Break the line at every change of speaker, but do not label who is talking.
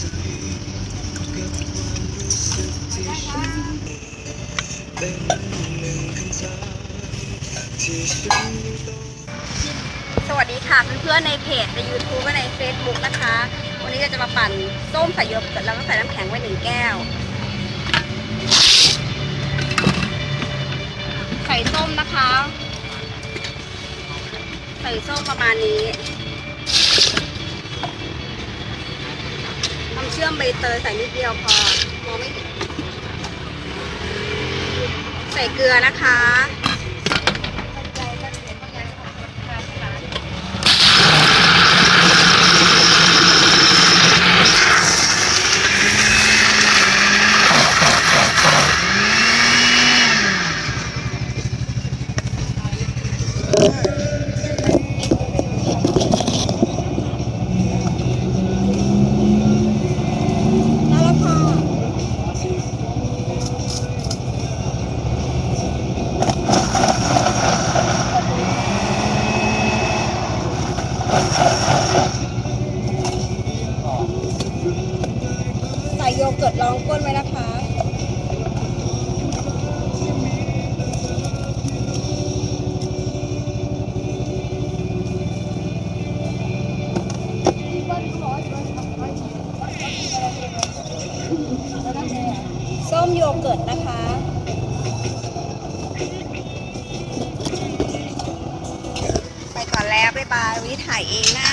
สวัสดีค่ะเพื่อนๆในเพจใน YouTube และใน Facebook นะคะ วันนี้เราจะมาปั่นส้มใส่โยเกิร์ตแล้วก็ใส่น้ำแข็งไว้หนึ่งแก้ว ใส่ส้มนะคะ ใส่ส้มประมาณนี้ เชื่อมใบเตยใส่นิดเดียวพอมองไม่เห็นใส่เกลือนะคะ ใส่โยเกิร์ตรองก้นไว้นะคะส้มโยเกิร์ตนะคะ ปลาวิถ่ายเองนะ